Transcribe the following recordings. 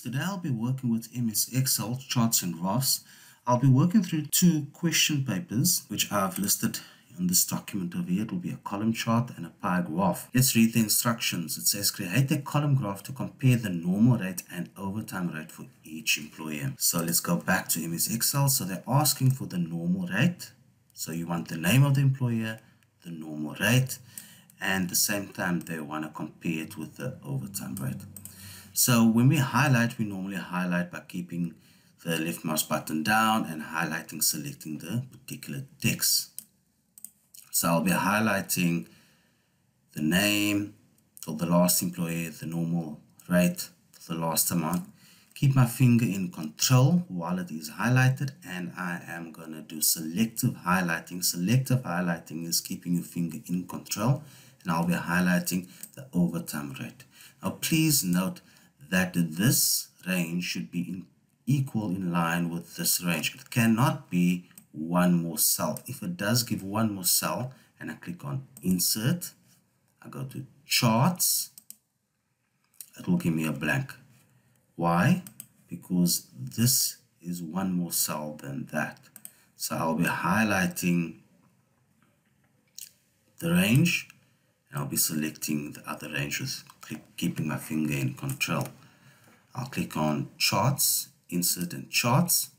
today I'll be working with MS Excel charts and graphs. I'll be working through two question papers which I've listed in this document over here. It will be a column chart and a pie graph. Let's read the instructions. It says create a column graph to compare the normal rate and overtime rate for each employer. So let's go back to MS Excel. So they're asking for the normal rate. So you want the name of the employer, the normal rate, and the same time they want to compare it with the overtime rate. So when we highlight, we normally highlight by keeping the left mouse button down and highlighting, selecting the particular text. So I'll be highlighting the name for the last employee, the normal rate the last amount. Keep my finger in control while it is highlighted and I am going to do selective highlighting. Selective highlighting is keeping your finger in control and I'll be highlighting the overtime rate. Now please note that this range should be in equal in line with this range. It cannot be one more cell. If it does give one more cell and I click on insert, I go to charts, it will give me a blank. Why? Because this is one more cell than that. So I'll be highlighting the range and I'll be selecting the other range with keeping my finger in control. I'll click on charts, insert and charts,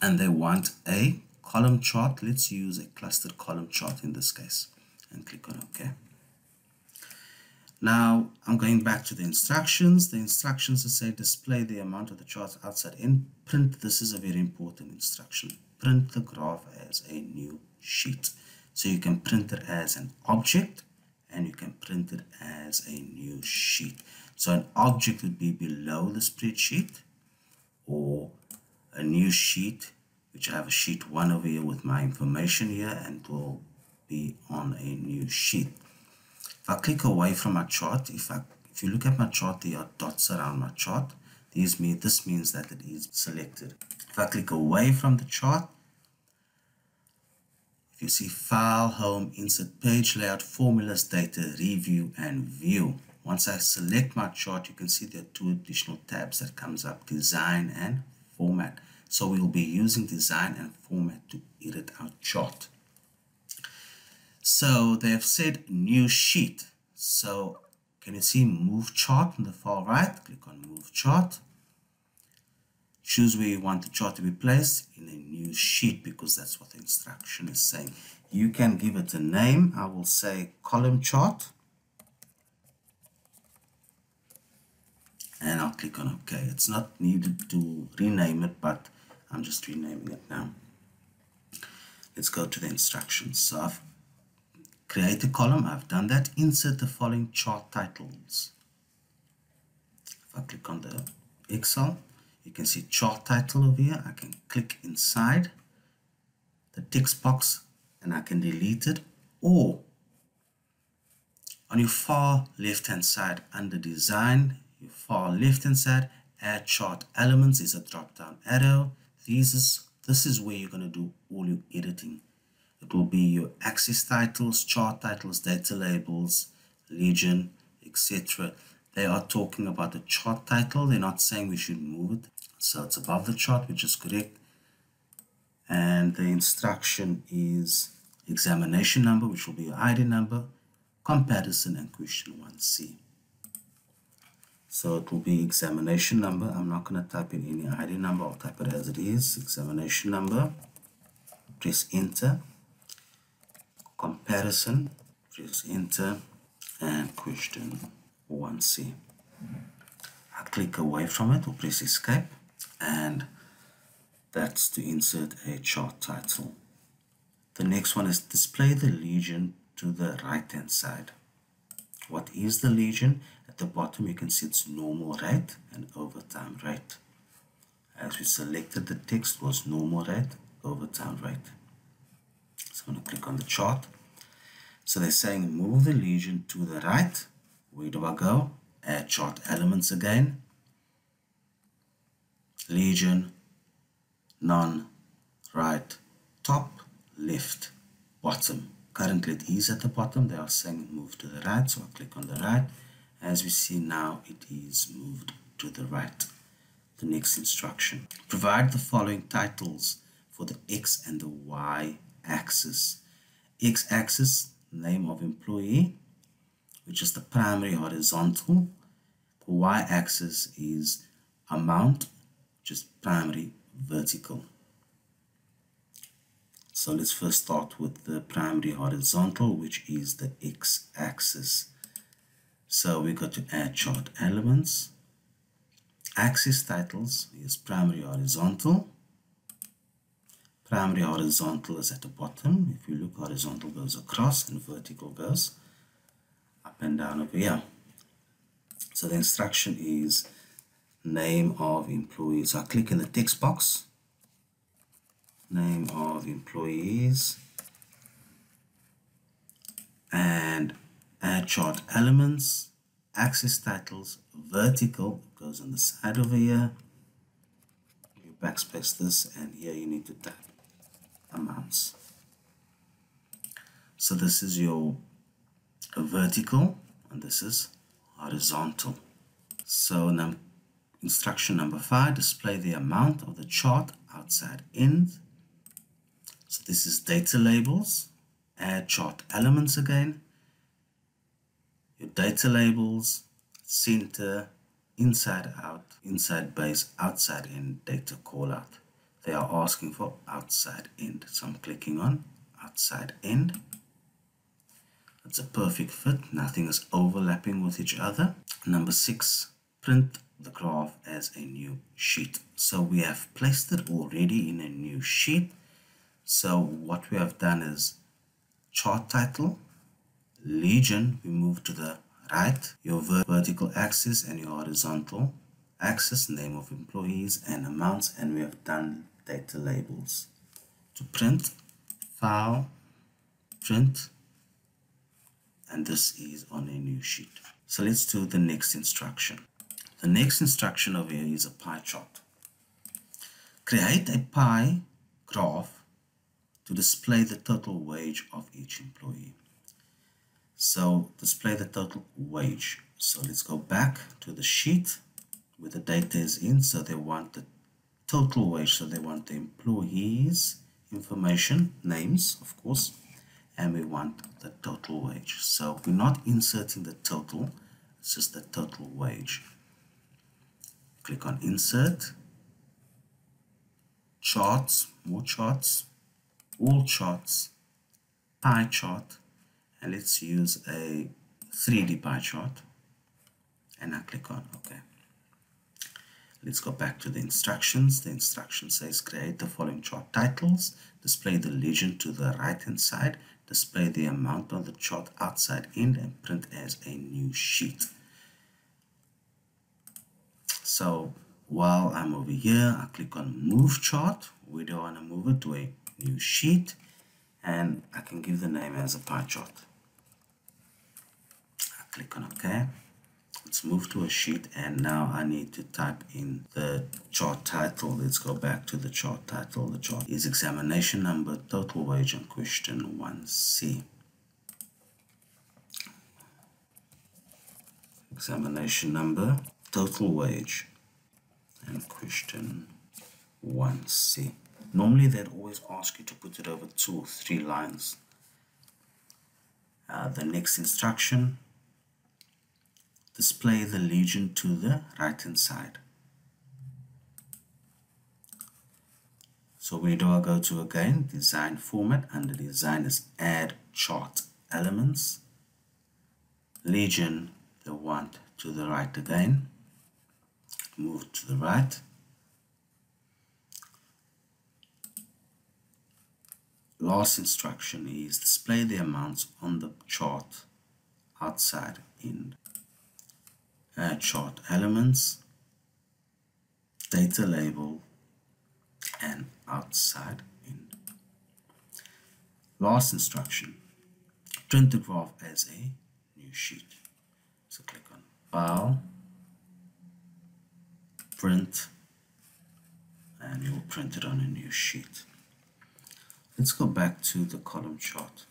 and they want a column chart. Let's use a clustered column chart in this case and click on OK. Now I'm going back to the instructions. The instructions say display the amount of the charts outside end print. This is a very important instruction. Print the graph as a new sheet. So you can print it as an object and you can print it as a new sheet. So an object would be below the spreadsheet or a new sheet, which I have a sheet one over here with my information here and will be on a new sheet. If I click away from my chart, if I if you look at my chart, there are dots around my chart. These mean this means that it is selected. If I click away from the chart, you see File, Home, Insert Page Layout, Formulas, Data, Review, and View. Once I select my chart, you can see there are two additional tabs that comes up, Design and Format. So we will be using Design and Format to edit our chart. So they have said New Sheet. So can you see Move Chart on the far right? Click on Move Chart. Choose where you want the chart to be placed in a new sheet because that's what the instruction is saying. You can give it a name. I will say column chart. And I'll click on OK. It's not needed to rename it, but I'm just renaming it now. Let's go to the instructions. So I've create a column. I've done that. Insert the following chart titles. If I click on the Excel, you can see chart title over here. I can click inside the text box and I can delete it. Or on your far left hand side under design your far left hand side add chart elements. Is a drop down arrow. This is this is where you're going to do all your editing. It will be your axis titles chart titles data labels legend etc they are talking about the chart title. They're not saying we should move it so it's above the chart which is correct. And the instruction is examination number which will be your ID number comparison and question 1c so it will be examination number. I'm not going to type in any ID number. I'll type it as it is. Examination number press enter. Comparison press enter. And question 1c I click away from it or press escape and that's to insert a chart title. The next one is display the legend to the right hand side. What is the legend? At the bottom you can see its normal rate and overtime rate. As we selected the text was normal rate, overtime rate. So I'm going to click on the chart. So they're saying move the legend to the right. Where do I go? Add chart elements again legend, none, right, top, left, bottom. Currently it is at the bottom. They are saying move to the right. So I click on the right. As we see now, it is moved to the right. the next instruction. Provide the following titles for the X and the Y axis. X axis, name of employee, which is the primary horizontal. The Y axis is amount, is primary vertical. So let's first start with the primary horizontal, which is the x-axis. So we got to add chart elements. Axis titles is primary horizontal. Primary horizontal is at the bottom. If you look, horizontal goes across and vertical goes up and down over here. So the instruction is name of employees. I click in the text box. Name of employees. And add chart elements. Axis titles. Vertical. Goes on the side over here. You backspace this and here you need to type amounts. So this is your vertical and this is horizontal. So now instruction number five display the amount of the chart outside end so this is data labels, add chart elements again, your data labels, center, inside out, inside base, outside in, data callout. They are asking for outside end. So I'm clicking on outside end. It's a perfect fit. Nothing is overlapping with each other. Number six, print the graph as a new sheet. So we have placed it already in a new sheet. So what we have done is chart title, legend, we move to the right, your vertical axis and your horizontal axis, name of employees and amounts, and we have done data labels. To print, file, print, and this is on a new sheet. So let's do the next instruction. The next instruction over here is a pie chart. Create a pie graph to display the total wage of each employee. So display the total wage. So let's go back to the sheet where the data is in. So they want the total wage. So they want the employees information, names, of course, and we want the total wage. So we're not inserting the total, it's just the total wage. Click on insert, charts, more charts, all charts, pie chart, and let's use a 3D pie chart. And I click on OK. Let's go back to the instructions. The instruction says create the following chart titles, display the legend to the right hand side, display the amount on the chart outside end, and print as a new sheet. So while I'm over here, I click on move chart. We don't want to move it to a new sheet and I can give the name as a pie chart. I click on OK. Let's move to a sheet and now I need to type in the chart title. Let's go back to the chart title. The chart is examination number, total wage and question 1C. Examination number, total wage and question 1C. Normally they'd always ask you to put it over two or three lines. Uh, the next instruction, display the legend to the right hand side. So where do I go to again? Design format. Under design is add chart elements. Legend, the one to the right again. Move to the right. last instruction is display the amounts on the chart outside end add chart elements data label and outside in. Last instruction. Print the graph as a new sheet. So click on file print and you will print it on a new sheet Let's go back to the column chart.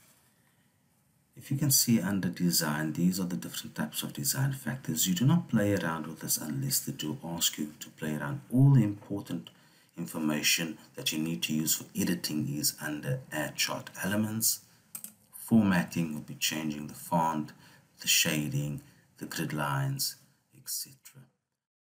If you can see under design, these are the different types of design factors. You do not play around with this unless they do ask you to play around. All the important information that you need to use for editing is under add chart elements. Formatting will be changing the font, the shading, the grid lines, etc.